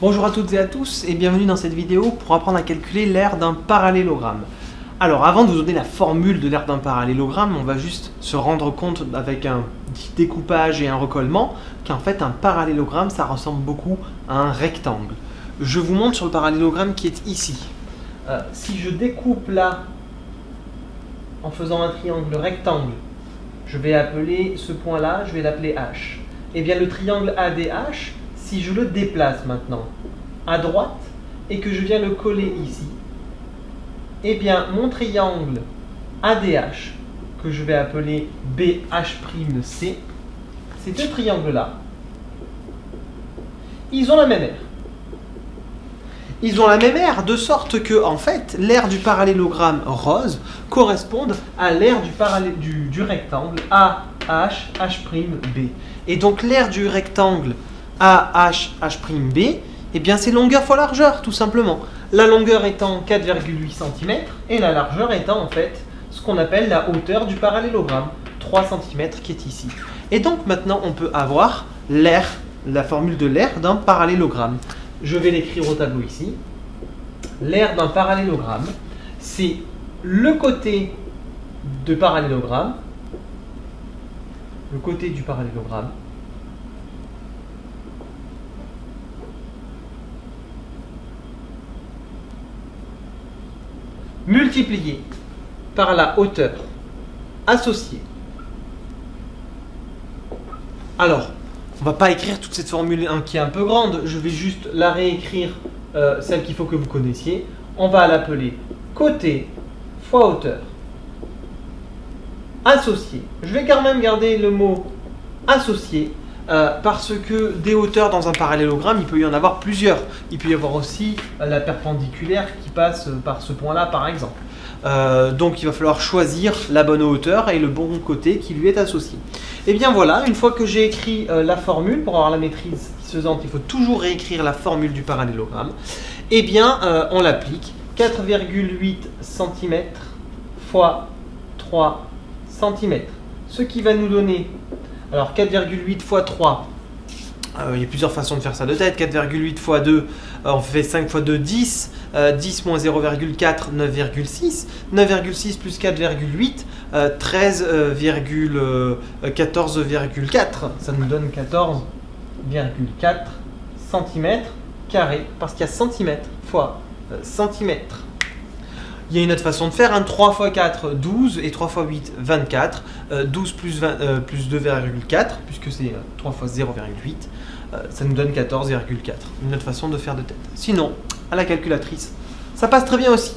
Bonjour à toutes et à tous et bienvenue dans cette vidéo pour apprendre à calculer l'aire d'un parallélogramme. Alors avant de vous donner la formule de l'aire d'un parallélogramme, on va juste se rendre compte avec un petit découpage et un recollement qu'en fait un parallélogramme ça ressemble beaucoup à un rectangle. Je vous montre sur le parallélogramme qui est ici. Euh, si je découpe là en faisant un triangle rectangle, je vais appeler ce point là, je vais l'appeler H. Et eh bien le triangle ADH, si je le déplace maintenant à droite et que je viens le coller ici, eh bien mon triangle ADH, que je vais appeler BH'C, ces deux triangles-là, ils ont la même aire. Ils ont la même aire de sorte que, en fait, l'aire du parallélogramme rose corresponde à l'aire du, du, rectangle AH, H'B. Et donc l'aire du rectangle AH, H'B, eh bien c'est longueur fois largeur, tout simplement. La longueur étant 4,8 cm et la largeur étant en fait ce qu'on appelle la hauteur du parallélogramme, 3 cm qui est ici. Et donc maintenant on peut avoir l'aire, la formule de l'aire d'un parallélogramme. Je vais l'écrire au tableau ici. L'aire d'un parallélogramme, c'est le côté de parallélogramme, le côté du parallélogramme, multiplié par la hauteur associée. Alors, on va pas écrire toute cette formule qui est un peu grande, je vais juste la réécrire, euh, celle qu'il faut que vous connaissiez. On va l'appeler côté fois hauteur associé. Je vais quand même garder le mot associé euh, parce que des hauteurs dans un parallélogramme, il peut y en avoir plusieurs. Il peut y avoir aussi euh, la perpendiculaire qui passe par ce point-là, par exemple. Euh, donc il va falloir choisir la bonne hauteur et le bon côté qui lui est associé. Et bien voilà, une fois que j'ai écrit la formule, pour avoir la maîtrise satisfaisante, il faut toujours réécrire la formule du parallélogramme. Et bien on l'applique 4,8 cm fois 3 cm. Ce qui va nous donner alors 4,8 fois 3, euh, il y a plusieurs façons de faire ça de tête. 4,8 fois 2, euh, on fait 5 fois 2, 10. 10 moins 0,4, 9,6. 9,6 plus 4,8, 13,14,4. Ça nous donne 14,4 cm carré, parce qu'il y a centimètre fois euh, centimètre. Il y a une autre façon de faire, 3 x 4, 12, et 3 x 8, 24. 12 plus, euh, plus 2,4, puisque c'est 3 fois 0,8, ça nous donne 14,4. Une autre façon de faire de tête. Sinon, à la calculatrice, ça passe très bien aussi.